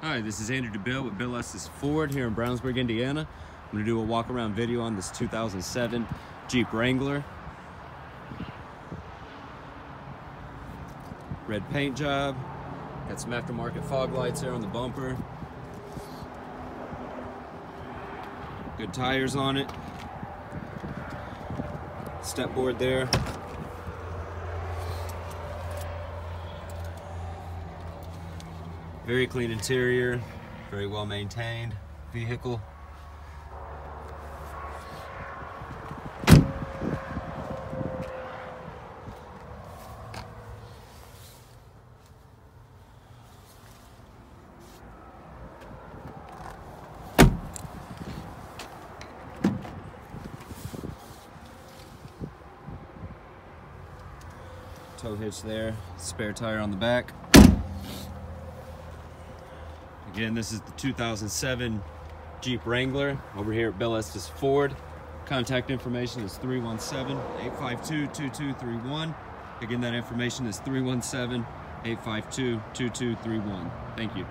Hi, this is Andrew DeBill with Bill Estes Ford here in Brownsburg, Indiana. I'm going to do a walk around video on this 2007 Jeep Wrangler. Red paint job. Got some aftermarket fog lights there on the bumper. Good tires on it. Step board there. Very clean interior, very well maintained vehicle. Tow hitch there, spare tire on the back. Again, this is the 2007 Jeep Wrangler over here at Bill Estes Ford. Contact information is 317-852-2231. Again, that information is 317-852-2231. Thank you.